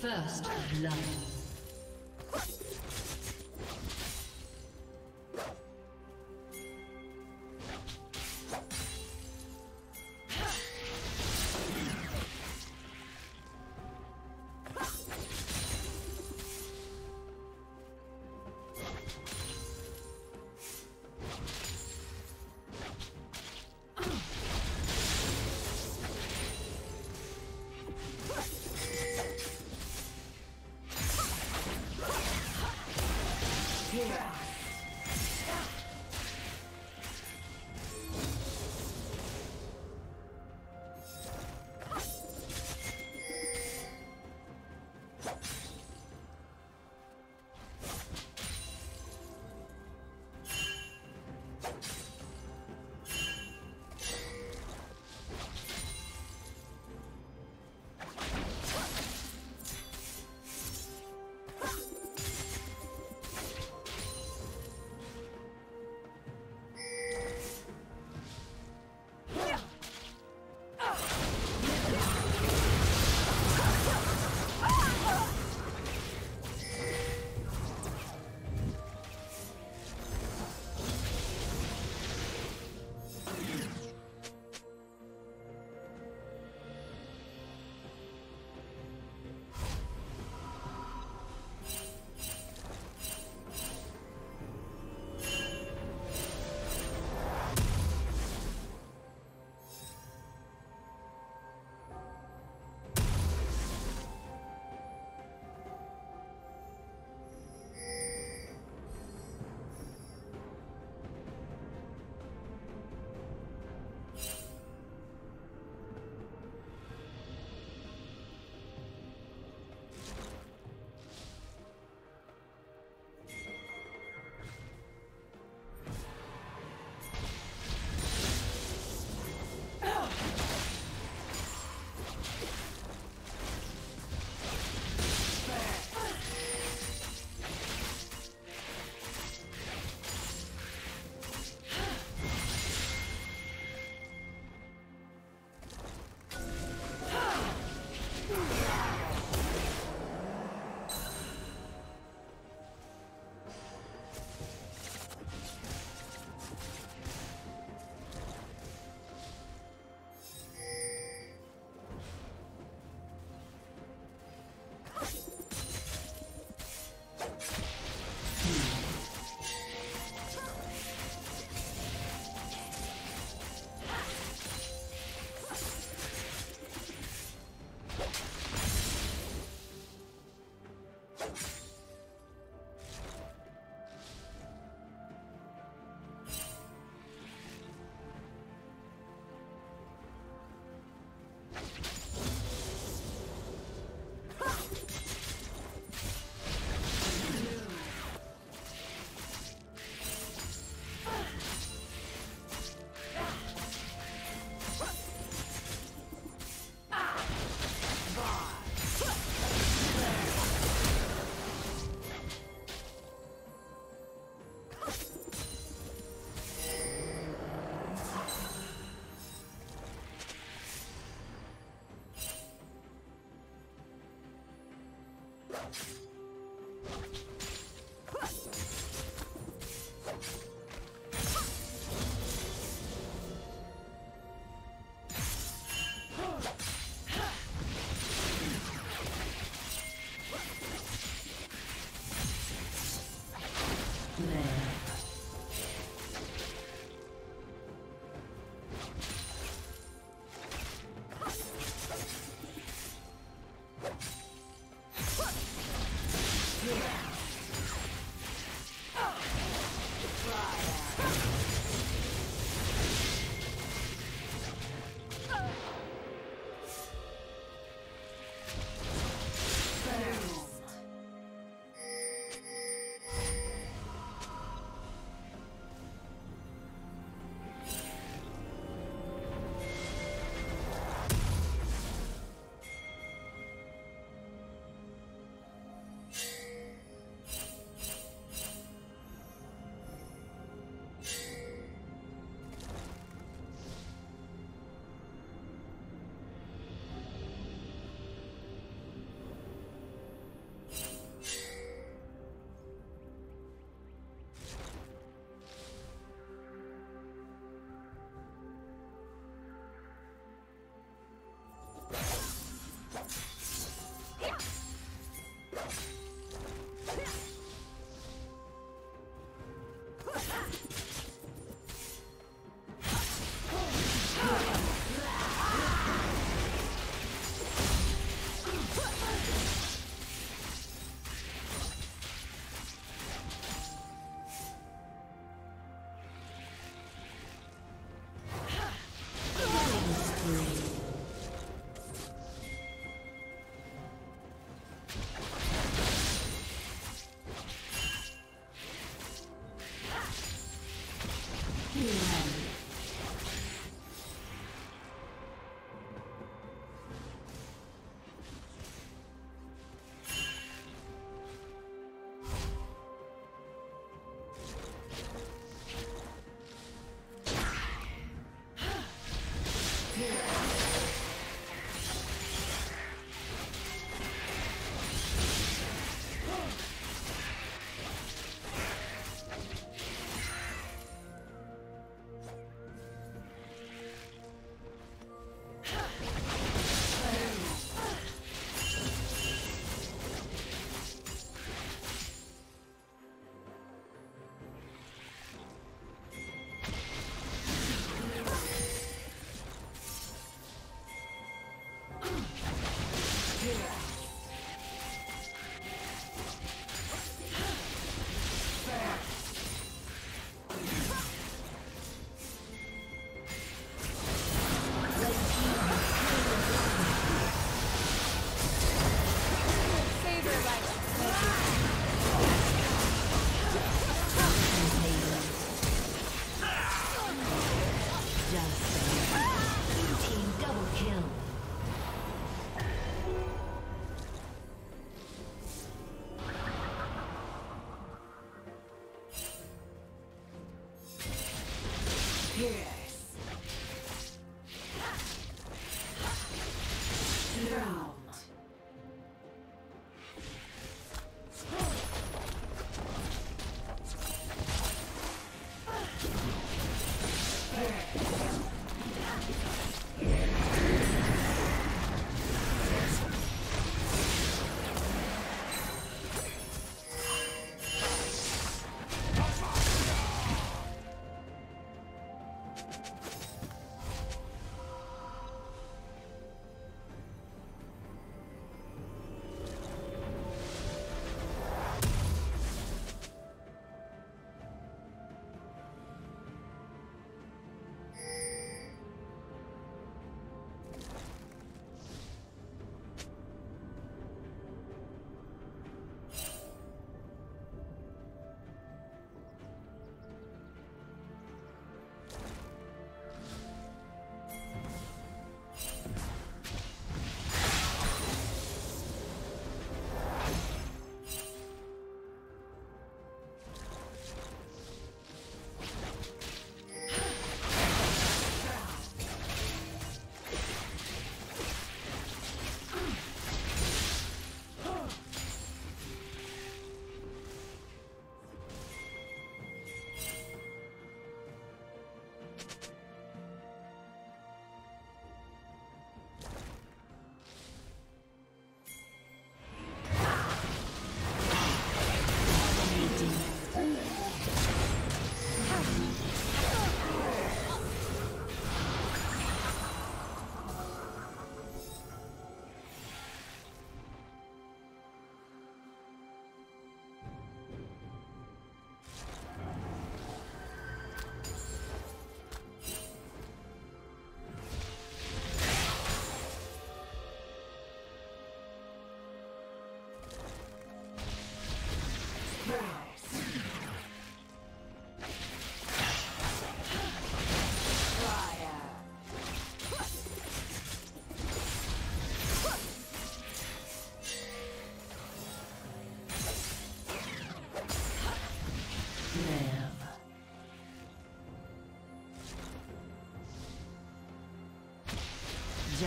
First blood.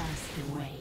Just the Turret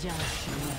Just wait.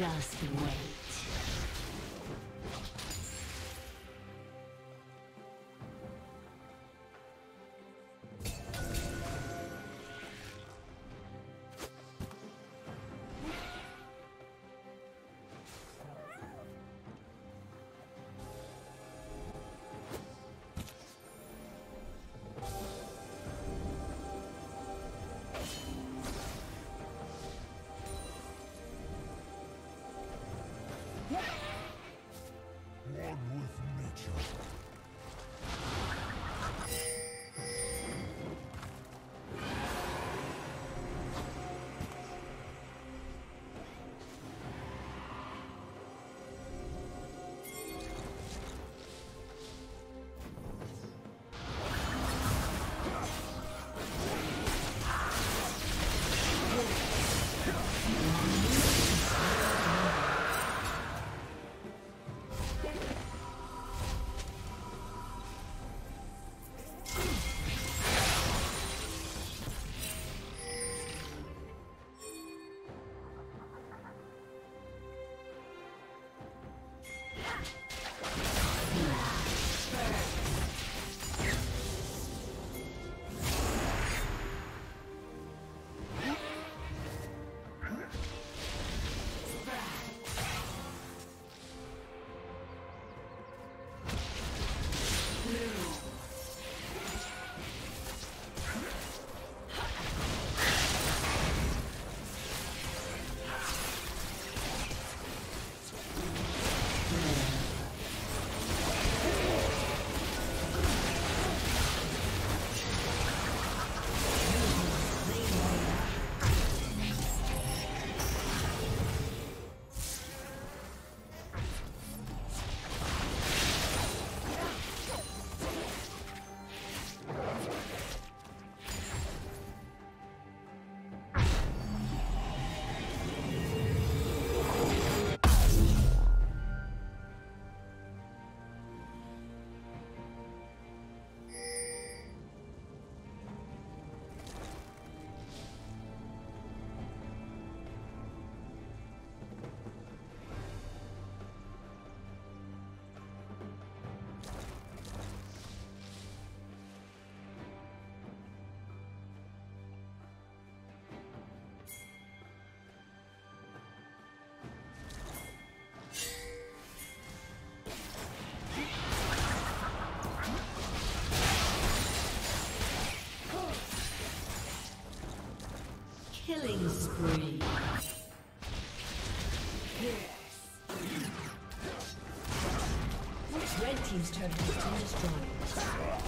Just wait. Killing spree. Yes. Red Team's turret has been destroyed.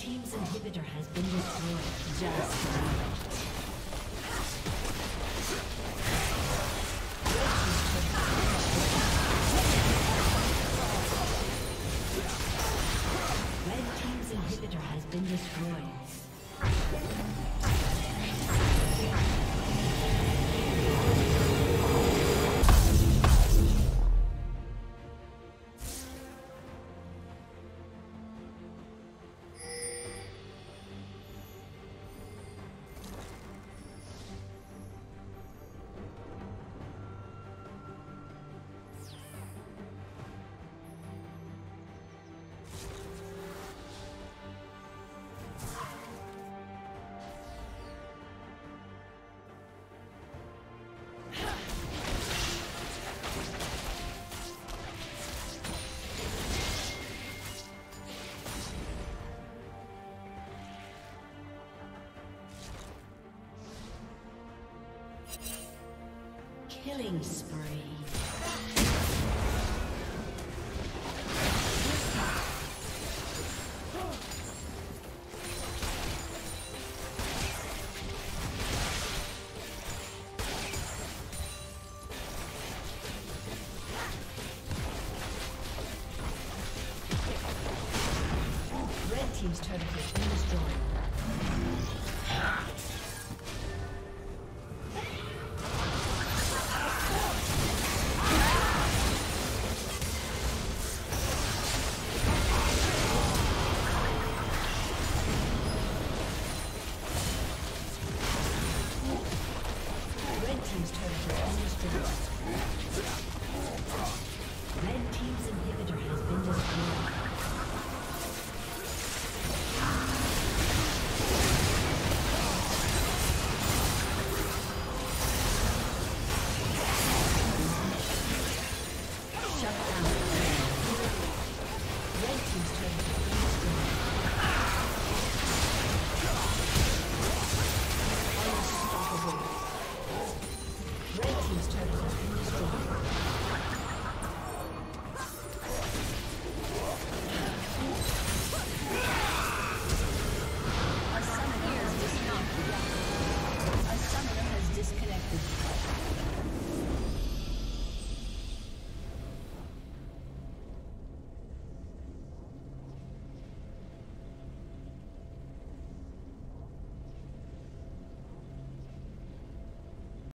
Team's inhibitor has been destroyed. Just Killing spree.